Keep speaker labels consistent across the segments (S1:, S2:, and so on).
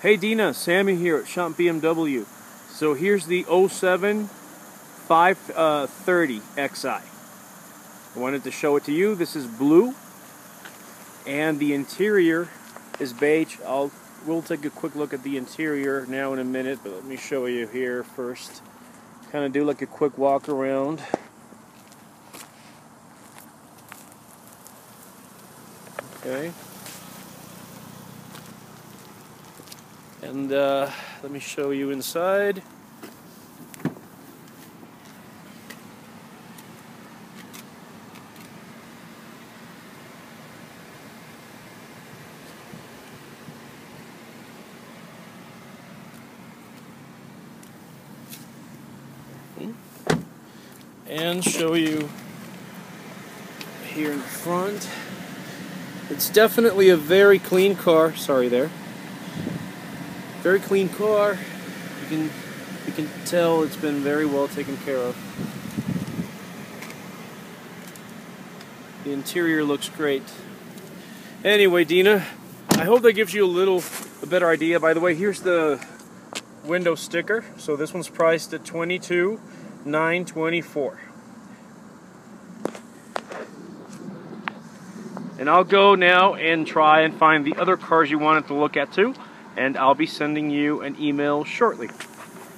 S1: Hey Dina, Sammy here at Schomp BMW. So here's the 07 530 uh, XI. I wanted to show it to you. This is blue and the interior is beige. I'll we'll take a quick look at the interior now in a minute, but let me show you here first. Kind of do like a quick walk around. Okay. And uh, let me show you inside. And show you here in front. It's definitely a very clean car. Sorry there. Very clean car. You can you can tell it's been very well taken care of. The interior looks great. Anyway, Dina, I hope that gives you a little a better idea. By the way, here's the window sticker. So this one's priced at 22 924. And I'll go now and try and find the other cars you wanted to look at too and I'll be sending you an email shortly.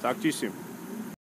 S1: Talk to you soon.